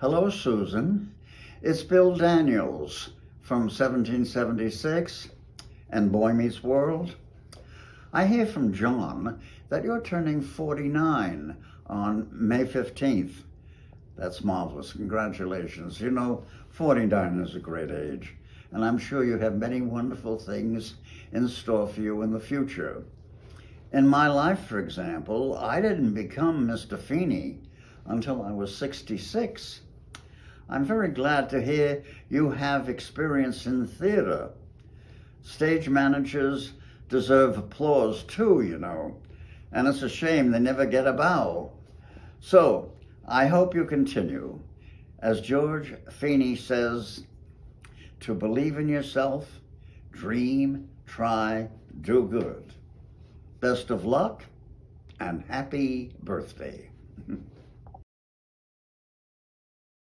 Hello, Susan. It's Bill Daniels from 1776 and Boy Meets World. I hear from John that you're turning 49 on May 15th. That's marvelous. Congratulations. You know, 49 is a great age, and I'm sure you have many wonderful things in store for you in the future. In my life, for example, I didn't become Mr. Feeny until I was 66. I'm very glad to hear you have experience in theater. Stage managers deserve applause too, you know, and it's a shame they never get a bow. So, I hope you continue. As George Feeny says, to believe in yourself, dream, try, do good. Best of luck and happy birthday.